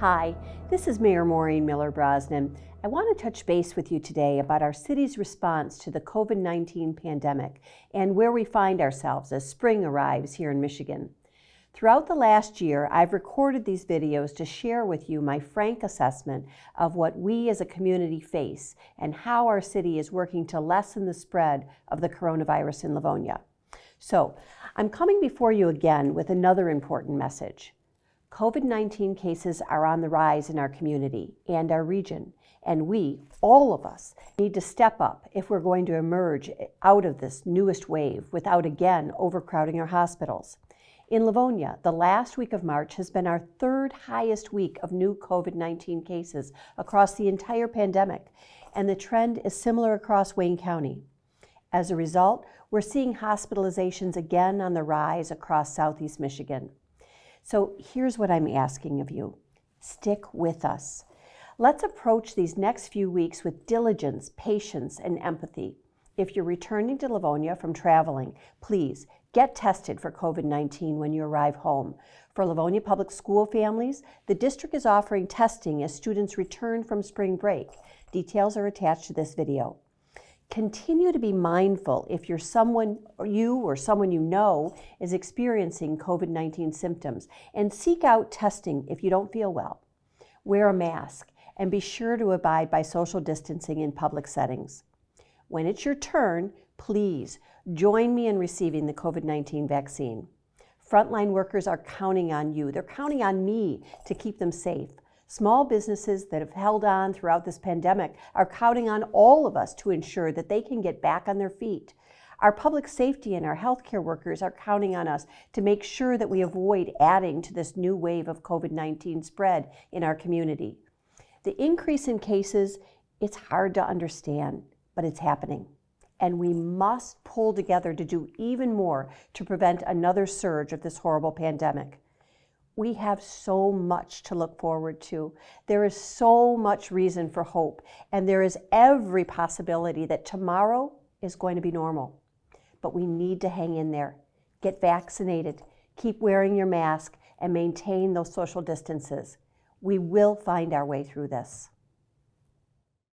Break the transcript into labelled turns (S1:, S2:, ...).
S1: Hi, this is Mayor Maureen Miller Brosnan. I want to touch base with you today about our city's response to the COVID 19 pandemic and where we find ourselves as spring arrives here in Michigan. Throughout the last year, I've recorded these videos to share with you my frank assessment of what we as a community face and how our city is working to lessen the spread of the coronavirus in Livonia. So, I'm coming before you again with another important message. COVID 19 cases are on the rise in our community and our region, and we, all of us, need to step up if we're going to emerge out of this newest wave without again overcrowding our hospitals. In Livonia, the last week of March has been our third highest week of new COVID 19 cases across the entire pandemic, and the trend is similar across Wayne County. As a result, we're seeing hospitalizations again on the rise across southeast Michigan. So here's what I'm asking of you stick with us. Let's approach these next few weeks with diligence, patience, and empathy. If you're returning to Livonia from traveling, please get tested for COVID 19 when you arrive home. For Livonia Public School families, the district is offering testing as students return from spring break. Details are attached to this video continue to be mindful if you're someone or you or someone you know is experiencing COVID-19 symptoms and seek out testing if you don't feel well. Wear a mask and be sure to abide by social distancing in public settings. When it's your turn, please join me in receiving the COVID-19 vaccine. Frontline workers are counting on you. They're counting on me to keep them safe. Small businesses that have held on throughout this pandemic are counting on all of us to ensure that they can get back on their feet. Our public safety and our healthcare workers are counting on us to make sure that we avoid adding to this new wave of COVID 19 spread in our community. The increase in cases, it's hard to understand, but it's happening. And we must pull together to do even more to prevent another surge of this horrible pandemic we have so much to look forward to. There is so much reason for hope, and there is every possibility that tomorrow is going to be normal. But we need to hang in there, get vaccinated, keep wearing your mask, and maintain those social distances. We will find our way through this.